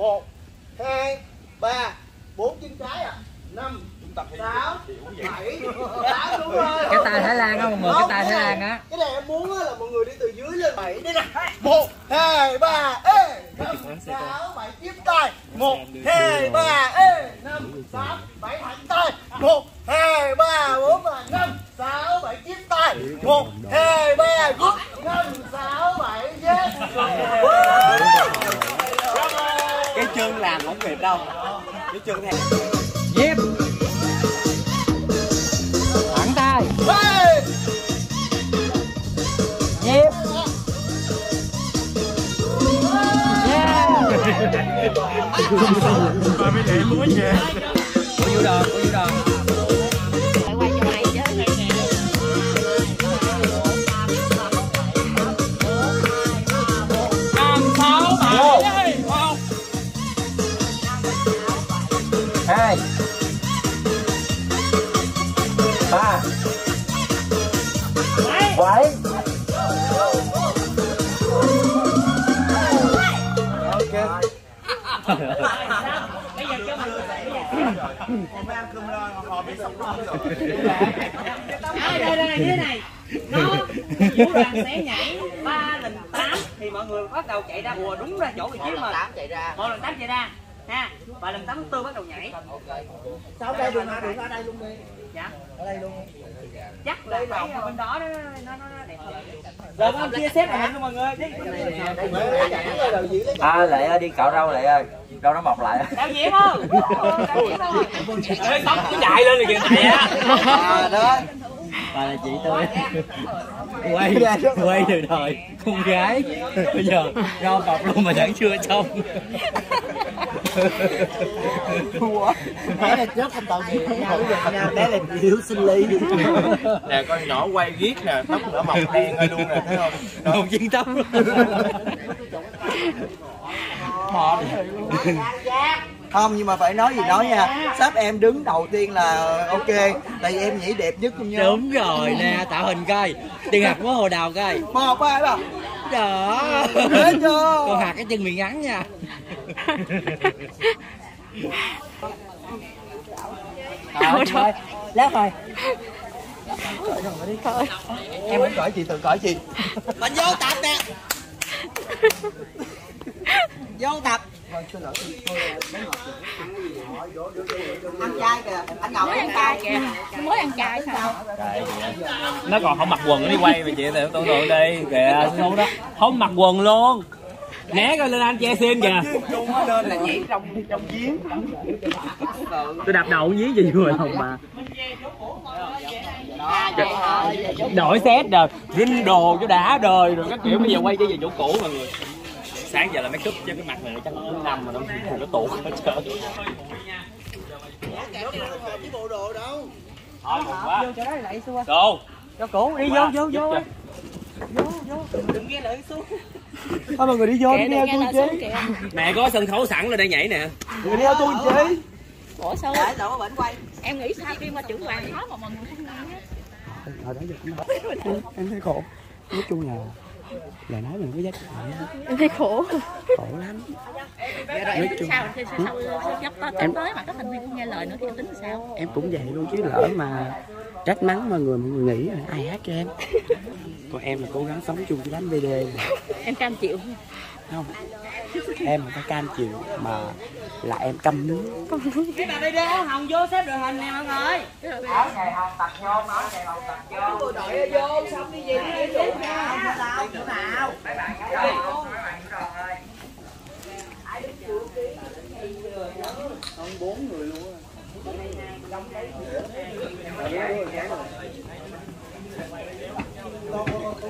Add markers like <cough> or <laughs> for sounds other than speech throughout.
1 2 3 4 chân trái à 5 6 7 8 đúng rồi. Cái tay Thái Lan không mọi người, cái tay Thái Lan á. Cái này em muốn là mọi người đi từ dưới lên 7 đi nè. 1 2 3 ê 5 6 7 tiếp tay. 1 2 3 ê 5 6 7 hành tay. 1 2 3 4 5 6 7 tiếp tay. 1 2 kịp đâu cái chân này Diệp thẳng tay! Diệp yeah Ủa vô đòn, ủa vô đòn đây đây đây thế này nó vũ đoàn sẽ nhảy ba lần tám thì mọi người bắt đầu chạy ra. Ùa đúng ra chỗ vị trí mà. Chạy ra. Một lần tám chạy ra ha. Và lần tám thứ tư bắt đầu nhảy. Sao đây đừng đừng ở đây luôn đi. dạ. Ở đây luôn. chắc là phải ở bên đó nó nó nó đẹp hơn. Rồi con chia sẻ lại cho mọi người. Đi. À Lệ ơi đi cạo râu Lệ ơi? Râu nó mọc lại? Đạo diễn không? Tóc nó chạy lên rồi kìa này á. À đó. Bà là chị tôi. Quay Quay từ thời Con gái. Bây giờ rau mọc luôn mà vẫn chưa xong <laughs> Bé này trước không tạo nghiệp nha. Nha, bé là yếu sinh lý. nè con nhỏ quay viết nè tóc nó mọc đen ơi luôn nè thấy không Một viên tóc Không nhưng mà phải nói gì nói nha. Sắp em đứng đầu tiên là ok. Tại vì em nhảy đẹp nhất trong nhóm. Đúng rồi nè tạo hình coi Tiền hạt quá hồ đào coi Một hai ba. Đó? Con hạt cái chân miệng ngắn nha Thôi thôi Lát rồi. Em muốn cởi chị tự cởi chị. Mình vô tập nè. Vô tập. Ăn chay kìa, anh mới ăn cay kìa. Nó mới ăn cay sao? Nó còn không mặc quần nó đi quay mà chị tưởng tượng đi kìa. Xấu đó. Không mặc quần luôn né coi lên anh che xem kìa. Tôi đạp đầu giếng gì vừa lòng mà đổi set rồi. Rinh đồ cho đã đời rồi. Các kiểu bây giờ quay trở về chỗ cũ mọi người. Sáng giờ là make up chứ cái mặt này chắc nó năm mà nó nó tuột hết trơn. Cái bộ đồ. Đâu? thôi quá vô chỗ đó lại xua đồ cho. Cũ đi vô vô. Vô đừng nghe lời xuống Thôi mọi người đi vô đi theo tôi chứ. mẹ có sân khấu sẵn lên đây nhảy nè. Người đi theo tôi chứ. ủa? Sao? Để có bệnh quay. em nghĩ sao phim mà trưởng hoàng khó mà mọi người không nghe hồi đó giờ em thấy khổ. Nói chung là lời nói mình có giá trị. Em thấy khổ. Khổ lắm. Rồi em tính sao? Thì sao sao sắp tới Em- tới mà các thành viên không nghe lời nữa thì em tính sao? Em cũng vậy luôn chứ lỡ mà trách mắng mọi người mọi người nghĩ ai hát cho em? <laughs> Còn em là cố gắng sống chung với đám BD em cam chịu. Không em phải cam chịu mà là em câm nướng cái bà đây đeo hồng vô xếp đội hình nè mọi người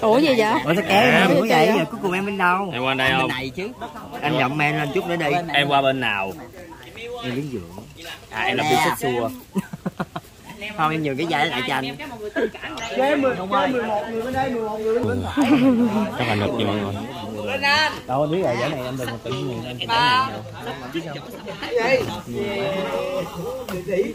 Ủa gì vậy? ủa sao kéo em cũng vậy giờ cuối cùng em bên đâu em qua đây bên không này chứ anh giọng em lên chút nữa đi em qua bên nào em đứng dưỡng à em là biên xích xua không em nhường cái giải lại cho anh Chơi 10, chơi 11 người bên đây, 11 người bên phải. các bạn được gì mọi người đâu biết rồi giải này em đừng có tự nhiên em trải Vậy. Địa chỉ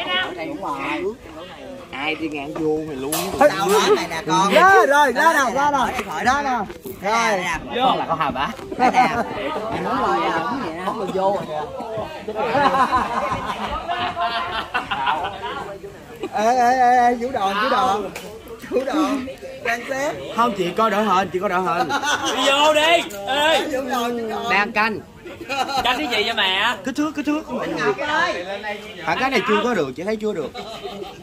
ai đi ngang vô mày luôn này nè con. Ra rồi, ra nào, ra nào. Ra nào. Rồi. vô là con hầm á Mày muốn rồi à, không vậy Không được vô rồi Ê, ê, ê, ê, vũ đòn, vũ đòn Vũ đòn Đang xếp không chị coi đỡ hình chị coi đỡ hình đi vô đi ê đang canh canh cái gì vậy mẹ? Cái thước cái thước. Ngọc ơi. Hả cái này chưa có được chị thấy chưa được.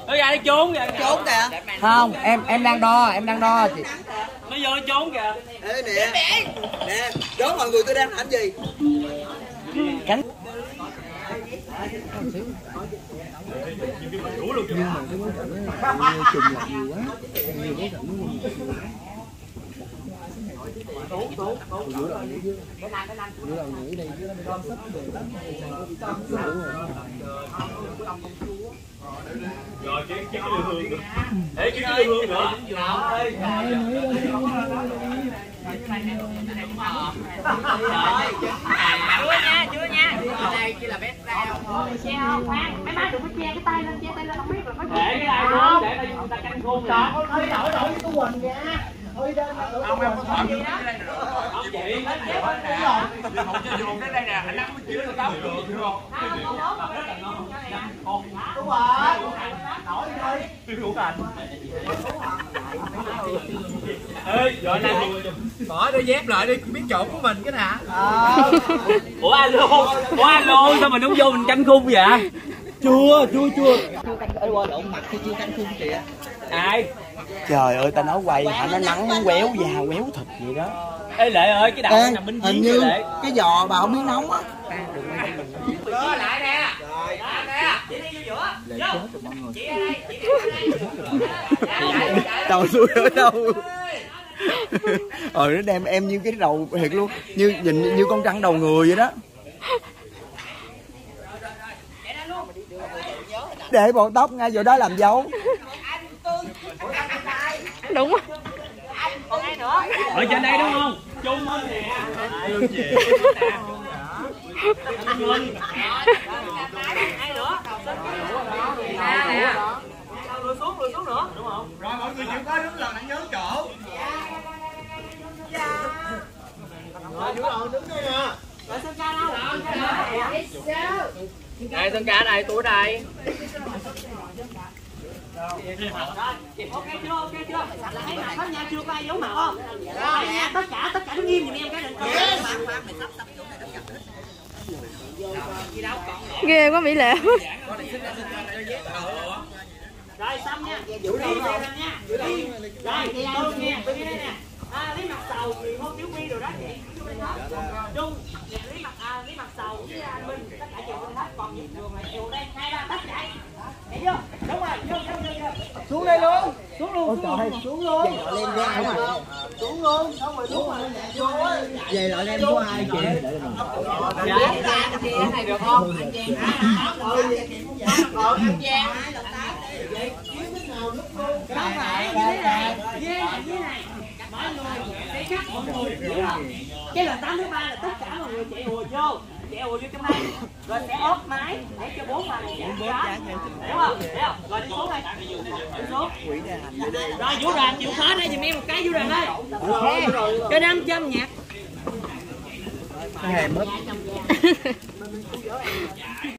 Nó ra đi trốn kìa Trốn kìa. Không em em đang đo em đang đo chị. Nó vô nó trốn kìa. Ê nè. Nè, đố mọi người tôi đang làm gì? Cánh rồi kiếm kiếm cái hương nữa để kiếm cái hương nữa chưa nha chưa nha đây chỉ là bé rau che không khoan mấy má đừng có che cái tay lên che tay lên không biết rồi có để cái này luôn để ta canh khôn nè Thôi đổi đổi Ông em có thọ vô cái đây được. Ông chị hết chép hết nè. Dùng cho dùng cái đây nè, anh nắng ăn chứ được không? Được không? Đúng rồi. Đổi đi. Tiêu đủ cành. Ê, gọi là bỏ đôi dép lại đi, biết chỗ của mình cái hả? Ủa alo, ủa alo, sao mình đúng vô mình canh khung vậy? Chưa, chưa, chưa. Chưa canh, quên lộn mặt chưa canh khung kìa. Ai? Trời ơi ta nói quay hả nó nắng nó quéo da quéo thịt vậy đó ê lệ ơi cái đầu nằm bên hình như lệ cái giò bà không biết nóng á Đó lại nè Đó nè Chị đi vô giữa Vô Chị ở đây Chị ở đây đầu xuôi ở đâu ờ nó đem em như cái đầu thiệt luôn như nhìn như con trăng đầu người vậy đó để bộ tóc ngay vô đó làm dấu Đúng rồi. Còn ai nữa ở trên đây đúng không? Chung minh nè. Lùi xuống lùi xuống nữa Đúng không rồi mọi người chịu có đứng lần nhớ chỗ. Rồi đứng đây nè Rồi sơn ca đâu đây ca đây tuổi đây ok chưa ok chưa thấy mặt hết nha chưa có ai giấu mặt không rồi nha tất cả tất cả đứng nghiêm giùm em cái định Ghê quá Mỹ Lệ. rồi xong nha giữ đi nha rồi tôi nha tôi nghe nè à, lấy mặt sầu thì hôn thiếu quy rồi đó chị chung lấy mặt à, lấy mặt sầu với anh minh tất cả chị hết còn những đường này chiều đây hai ba tất cả Thấy chưa? Đúng rồi, vô, vô, vô, vô xuống đây luôn Xuống luôn, xuống luôn. xuống luôn xuống luôn xong rồi xuống rồi vô á về lại em của ai chị này được không? Không phải, như thế này, như thế này, như thế này. Mọi người sẽ cắt mọi người hiểu không? Cái lần 8 thứ ba là tất cả mọi người chạy hùa vô treo vô trong đây. Rồi sẽ ốp máy để cho bốn màn nhảy đó hiểu không? Hiểu không? Rồi đi xuống đây. Đi xuống. Rồi vũ đoàn chịu khó đây giùm em một cái vũ đoàn ơi. Cho năm trăm nhạc <laughs>